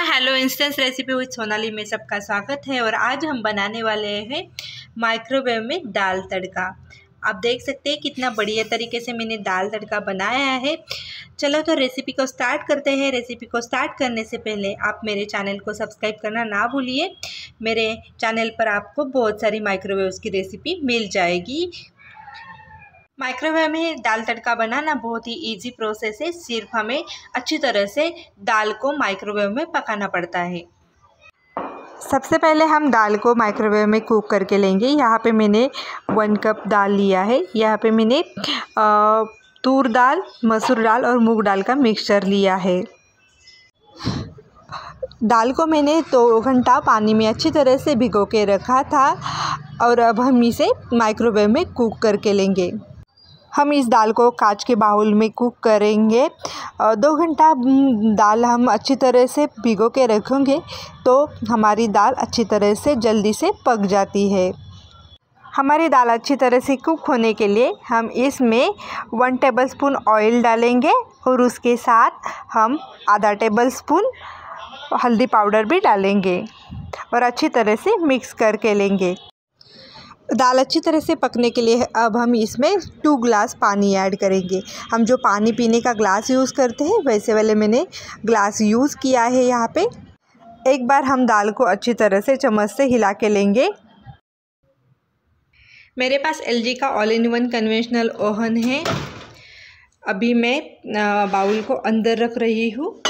Hello instant recipe with Sonali में सबका स्वागत है और आज हम बनाने वाले हैं माइक्रोवेव में दाल तड़का। आप देख सकते हैं कितना बढ़िया तरीके से मैंने दाल तड़का बनाया है। चलो तो रेसिपी को स्टार्ट करते हैं। रेसिपी को स्टार्ट करने से पहले आप मेरे चैनल को सब्सक्राइब करना ना भूलिए। मेरे चैनल पर आपको बहुत सारी माइक्रोवेव्स की रेसिपी मिल जाएगी। माइक्रोवेव में दाल तड़का बनाना बहुत ही इजी प्रोसेस है। सिर्फ़ हमें अच्छी तरह से दाल को माइक्रोवेव में पकाना पड़ता है। सबसे पहले हम दाल को माइक्रोवेव में कुक करके लेंगे। यहाँ पे मैंने वन कप दाल लिया है। यहाँ पे मैंने तूर दाल, मसूर दाल और मूंग दाल का मिक्सचर लिया है। दाल को मैंने दो घंटा पानी में अच्छी तरह से भिगो के रखा था और अब हम इसे माइक्रोवेव में कुक करके लेंगे। हम इस दाल को कांच के बाउल में कुक करेंगे। दो घंटा दाल हम अच्छी तरह से भिगो के रखेंगे तो हमारी दाल अच्छी तरह से जल्दी से पक जाती है। हमारी दाल अच्छी तरह से कुक होने के लिए हम इसमें वन टेबल स्पून ऑयल डालेंगे और उसके साथ हम आधा टेबल स्पून हल्दी पाउडर भी डालेंगे और अच्छी तरह से मिक्स करके लेंगे। दाल अच्छी तरह से पकने के लिए अब हम इसमें टू ग्लास पानी ऐड करेंगे। हम जो पानी पीने का ग्लास यूज़ करते हैं, वैसे वाले मैंने ग्लास यूज़ किया है यहाँ पे। एक बार हम दाल को अच्छी तरह से चम्मच से हिला के लेंगे। मेरे पास एलजी का all in one conventional oven है। अभी मैं बाउल को अंदर रख रही हूँ।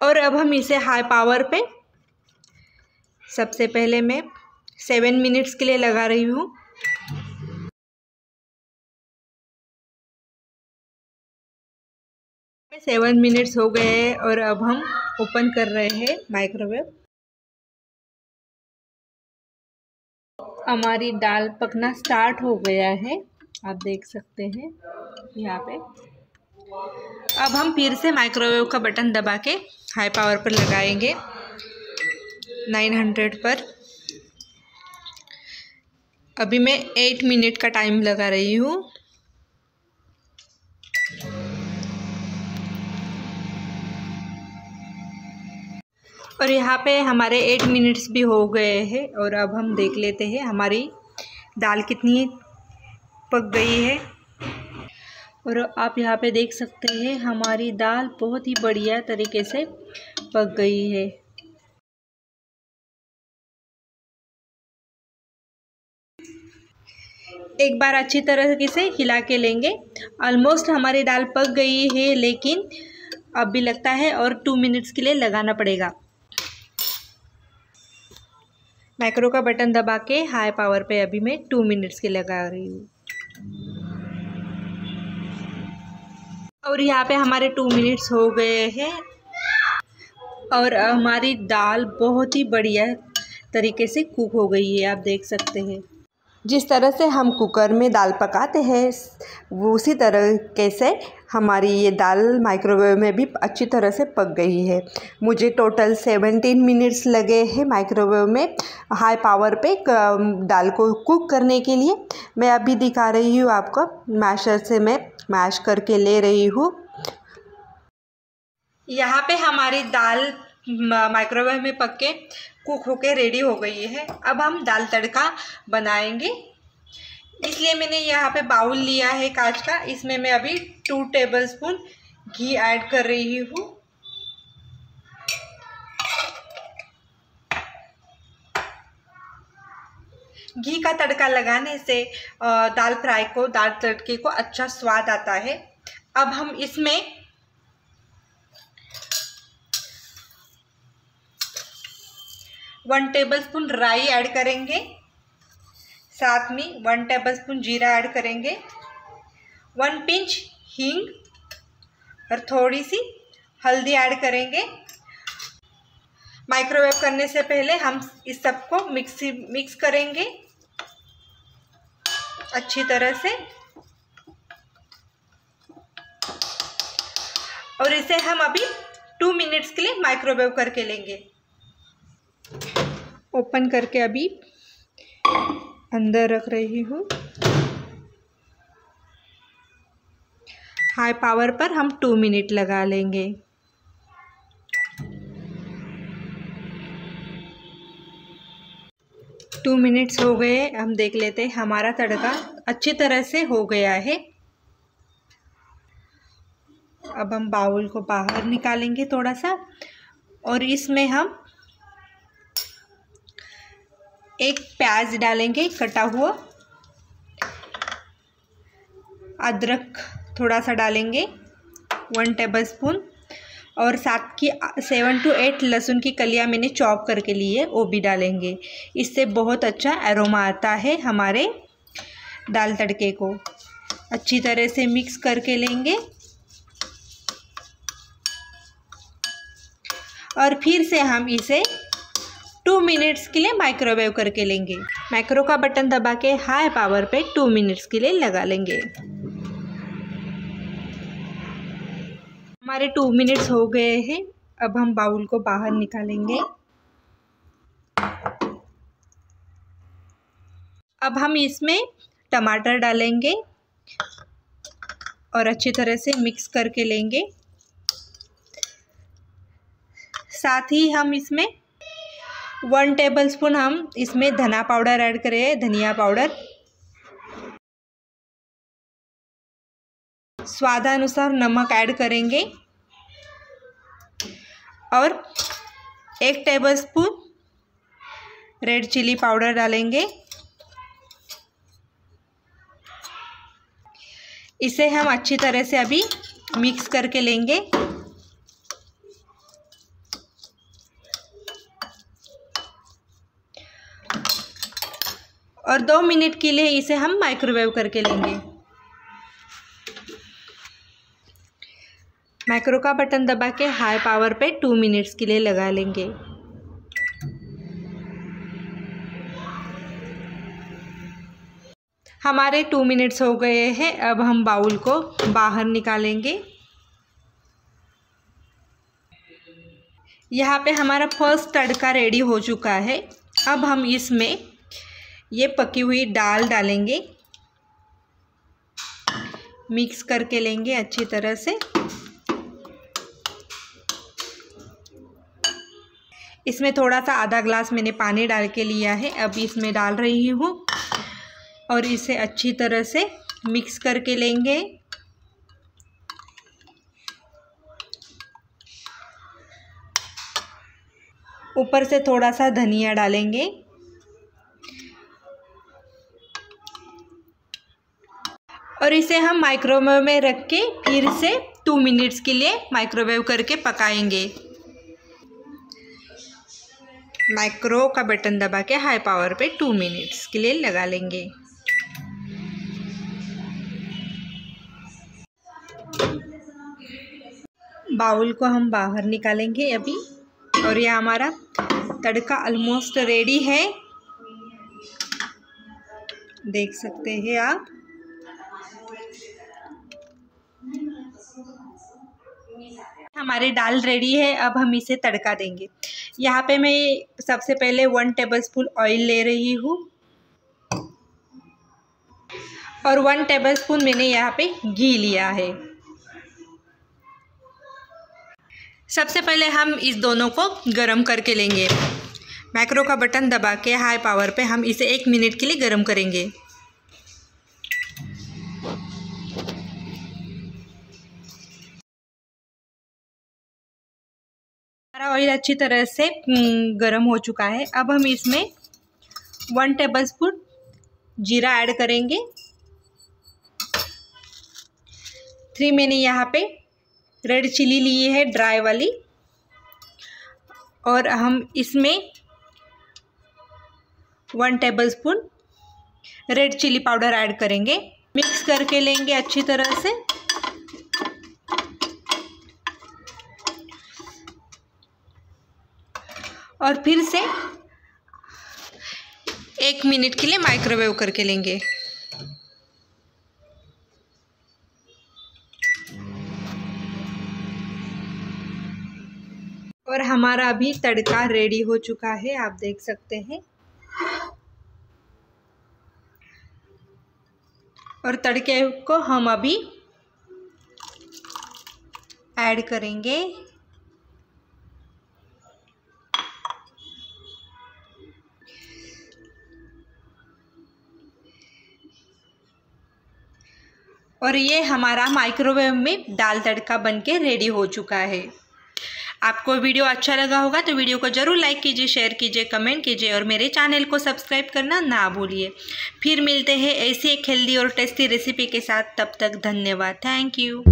और अब हम इसे हाई पावर पे सबसे पहले मैं सेवन मिनट्स के लिए लगा रही हूँ। सेवन मिनट्स हो गए हैं और अब हम ओपन कर रहे हैं माइक्रोवेव। हमारी दाल पकना स्टार्ट हो गया है। आप देख सकते हैं यहाँ पे। अब हम फिर से माइक्रोवेव का बटन दबा के हाई पावर पर लगाएँगे। नाइन हंड्रेड पर। अभी मैं एट मिनट का टाइम लगा रही हूँ। और यहाँ पे हमारे एट मिनट्स भी हो गए हैं और अब हम देख लेते हैं हमारी दाल कितनी पक गई है। और आप यहाँ पे देख सकते हैं हमारी दाल बहुत ही बढ़िया तरीके से पक गई है। एक बार अच्छी तरह से हिला के लेंगे। ऑलमोस्ट हमारी दाल पक गई है, लेकिन अब भी लगता है और टू मिनट्स के लिए लगाना पड़ेगा। माइक्रो का बटन दबा के हाई पावर पे अभी मैं टू मिनट्स के लगा रही हूँ। और यहाँ पे हमारे टू मिनट्स हो गए हैं। और हमारी दाल बहुत ही बढ़िया तरीके से कुक हो गई है, आप देख सकते हैं। जिस तरह से हम कुकर में दाल पकाते हैं, उसी तरह से हमारी ये दाल माइक्रोवेव में भी अच्छी तरह से पक गई है। मुझे टोटल सेवनटीन मिनट्स लगे हैं माइक्रोवेव में हाई पावर पे दाल को कुक करने के लिए। मैं अभी दिखा रही हूँ आपको मैशर से मैं मैश करके ले रही हूँ। यहाँ पे हमारी दाल माइक्रोवेव में पक के कुक होके रेडी हो गई है। अब हम दाल तड़का बनाएँगे। इसलिए मैंने यहाँ पे बाउल लिया है कांच का। इसमें मैं अभी टू टेबल स्पून घी ऐड कर रही हूँ। घी का तड़का लगाने से दाल फ्राई को, दाल तड़के को अच्छा स्वाद आता है। अब हम इसमें वन टेबलस्पून राई ऐड करेंगे। साथ में वन टेबलस्पून जीरा ऐड करेंगे। वन पिंच हींग और थोड़ी सी हल्दी ऐड करेंगे। माइक्रोवेव करने से पहले हम इस सबको मिक्सी मिक्स करेंगे। अच्छी तरह से। और इसे हम अभी टू मिनट्स के लिए माइक्रोवेव करके लेंगे। ओपन करके अभी अंदर रख रही हूँ। हाई पावर पर हम टू मिनट लगा लेंगे। टू मिनट्स हो गए, हम देख लेते हैं, हमारा तड़का अच्छी तरह से हो गया है। अब हम बाउल को बाहर निकालेंगे थोड़ा सा, और इसमें हम एक प्याज डालेंगे, कटा हुआ। अदरक थोड़ा सा डालेंगे वन टेबल स्पून और सात की सेवन टू एट लहसुन की कलियाँ मैंने चॉप करके ली है, वो भी डालेंगे। इससे बहुत अच्छा एरोमा आता है हमारे दाल तड़के को। अच्छी तरह से मिक्स करके लेंगे। और फिर से हम इसे टू मिनट्स के लिए माइक्रोवेव करके लेंगे। माइक्रो का बटन दबा के हाई पावर पे टू मिनट्स के लिए लगा लेंगे। हमारे टू मिनट्स हो गए हैं। अब हम बाउल को बाहर निकालेंगे। अब हम इसमें टमाटर डालेंगे और अच्छी तरह से मिक्स करके लेंगे। साथ ही हम इसमें वन टेबलस्पून हम इसमें धना पाउडर ऐड करें, धनिया पाउडर। स्वादानुसार नमक ऐड करेंगे। और एक टेबलस्पून रेड चिली पाउडर डालेंगे। इसे हम अच्छी तरह से अभी मिक्स करके लेंगे। और दो मिनट के लिए इसे हम माइक्रोवेव करके लेंगे। माइक्रो का बटन दबा के हाई पावर पे टू मिनट्स के लिए लगा लेंगे। हमारे टू मिनट्स हो गए हैं, अब हम बाउल को बाहर निकालेंगे। यहाँ पे हमारा फ़र्स्ट तड़का रेडी हो चुका है। अब हम इसमें ये पकी हुई दाल डालेंगे। मिक्स करके लेंगे अच्छी तरह से। इसमें थोड़ा सा आधा ग्लास मैंने पानी डाल के लिया है। अब इसमें डाल रही हूँ और इसे अच्छी तरह से मिक्स करके लेंगे। ऊपर से थोड़ा सा धनिया डालेंगे। और इसे हम माइक्रोवेव में रख के फिर से टू मिनट्स के लिए माइक्रोवेव करके पकाएँगे। माइक्रो का बटन दबा के हाई पावर पे टू मिनट्स के लिए लगा लेंगे। बाउल को हम बाहर निकालेंगे अभी। और यह हमारा तड़का ऑलमोस्ट रेडी है। देख सकते हैं आप। हमारी दाल रेडी है, अब हम इसे तड़का देंगे। यहाँ पे मैं सबसे पहले वन टेबलस्पून ऑयल ले रही हूँ। और वन टेबलस्पून मैंने यहाँ पे घी लिया है। सबसे पहले हम इस दोनों को गरम करके लेंगे। मैक्रो का बटन दबा के हाई पावर पे हम इसे एक मिनट के लिए गरम करेंगे। हमारा ऑयल अच्छी तरह से हम्म, गर्म हो चुका है। अब हम इसमें वन टेबल स्पून जीरा ऐड करेंगे। थ्री मैंने यहाँ पे रेड चिली ली है ड्राई वाली। और हम इसमें one tablespoon red chilli powder add करेंगे। मिक्स करके लेंगे अच्छी तरह से। और फिर से एक मिनट के लिए माइक्रोवेव करके लेंगे। और हमारा अभी तड़का रेडी हो चुका है, आप देख सकते हैं। और तड़के को हम अभी ऐड करेंगे। और ये हमारा माइक्रोवेव में दाल तड़का बनके रेडी हो चुका है। आपको वीडियो अच्छा लगा होगा तो वीडियो को ज़रूर लाइक कीजिए शेयर कीजिए कमेंट कीजिए और मेरे चैनल को सब्सक्राइब करना ना भूलिए। फिर मिलते हैं ऐसी एक हेल्दी और टेस्टी रेसिपी के साथ। तब तक धन्यवाद। Thank you